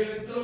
with the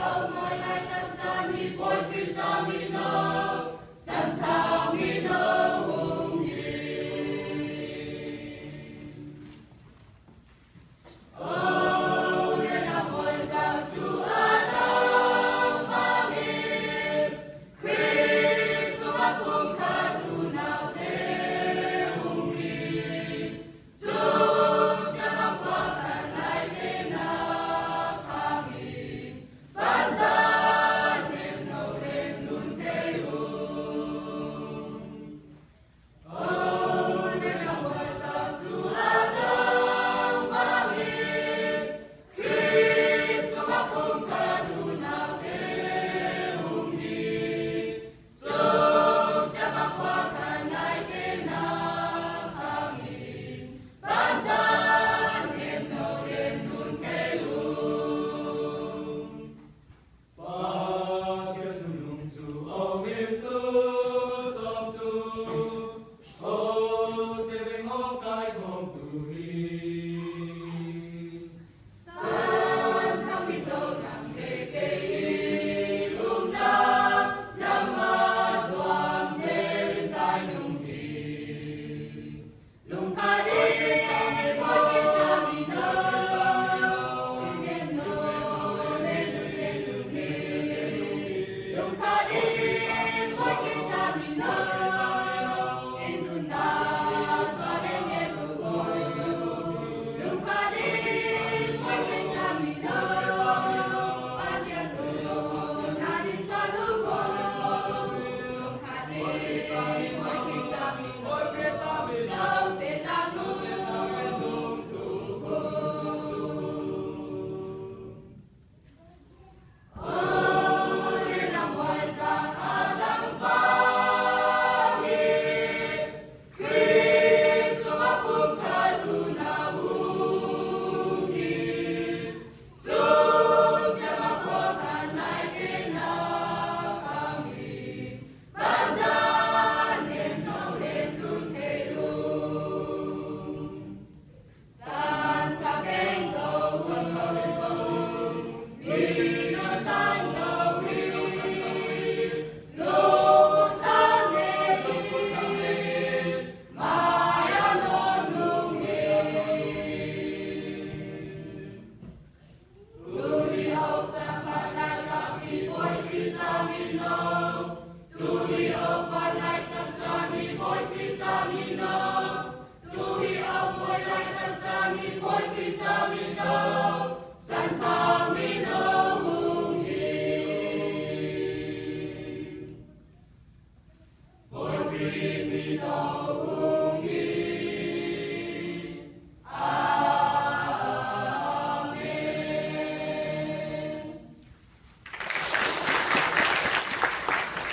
Tulung zu angin tu sabtu,